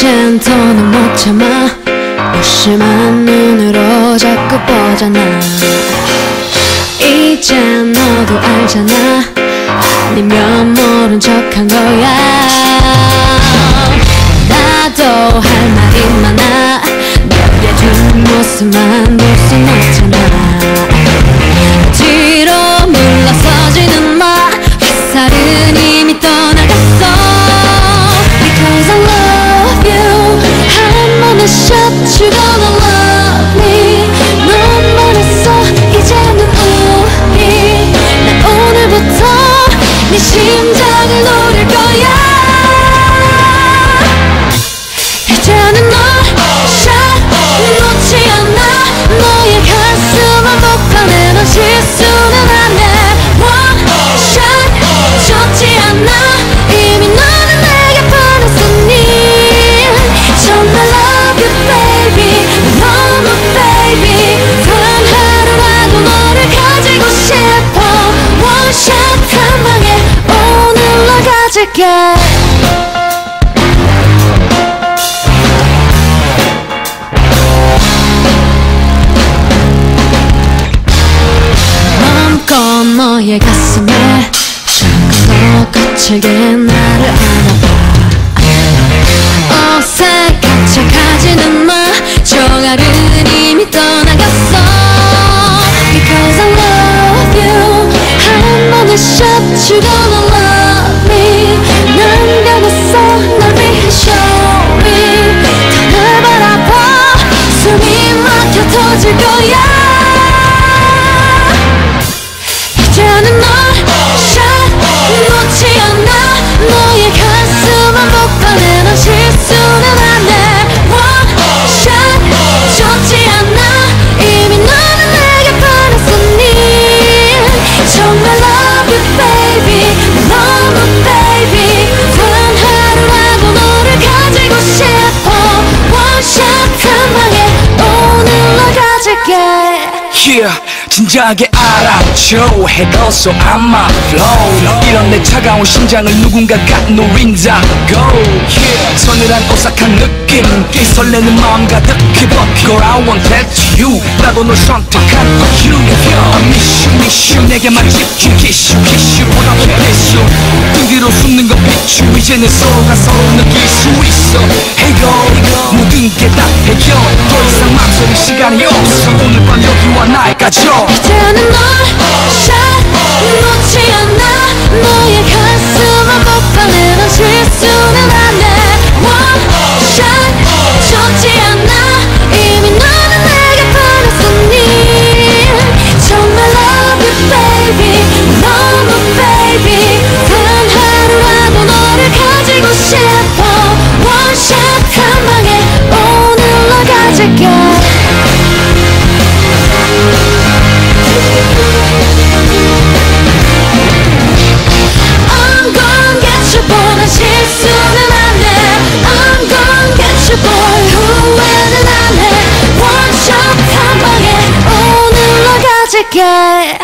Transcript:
이젠 더는 못 참아. 무심한 눈으로 자꾸 보잖아 이젠 너도 알잖아. 아니면 모른 척한 거야. 나도 할 말이 많아. 너의 뒷모습만 볼 순 없잖아 한 가질게. 마음껏 너의 가슴에 더 거칠게 나를 안아봐. 어색한 척하지는 마 널 가질게 Yeah, 진작에 알았죠 해뒀어 아마 flow. 이런 내 차가운 심장을 누군가가 노린다고 yeah. 서늘한 오싹한 느낌. 이 설레는 마음 가득히 버티고 I want that to you. 나도 널 선택한 yeah. I miss you, miss you 내게만 집중 kiss you, kiss you 비추 이제는 서로 느낄 수 있어. Hey girl 모든 게 다 해결 더 이상 망설일 시간이 없어. 오늘 밤 여기와 날 가져 이제는 널 get